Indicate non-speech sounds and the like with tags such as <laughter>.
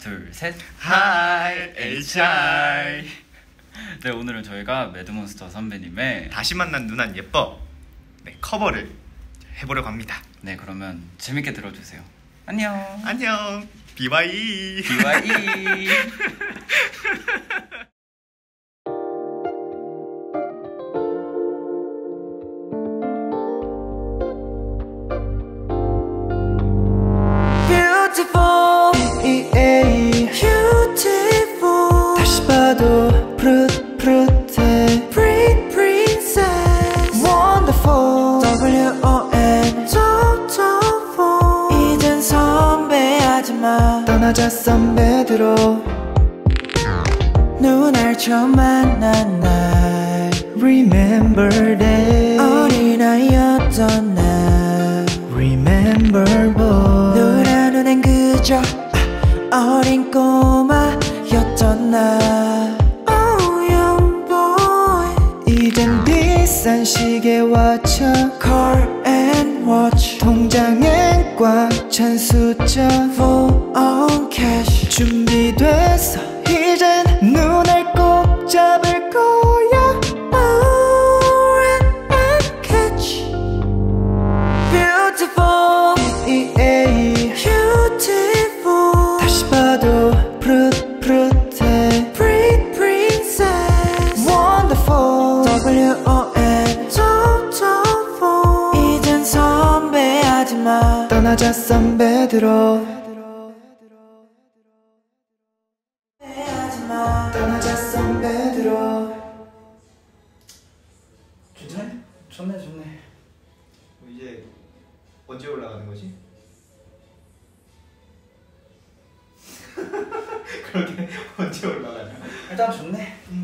둘, 셋. Hi HR 네, 오늘은 저희가 매드몬스터 선배님의 다시 만난 누난 예뻐 네, 커버를 해보려고 합니다 네, 그러면 재밌게 들어주세요. 안녕. 안녕 bye BYE. <laughs> 하지마 떠나자 선배들로 눈알 처음 만난 날 Remember that 어린아이였던 날 Remember boy 노란 눈엔 그저 아, 어린 꼬마였던 나 Oh boy 이젠 비싼 시계 watch Car and watch 통장엔 꽉 찬 숫자 Full on cash 준비됐어 이젠 눈을 꼭 잡을 거야 Oh and catch beautiful beautiful 다시 봐도 푸릇푸릇해 pretty princess wonderful W-O-N wonderful 이젠 선배하지 마 떠나자 선배들로 떠나자 올라가는 거지? <laughs> 그러게 언제 올라가냐 일단 좋네. 음.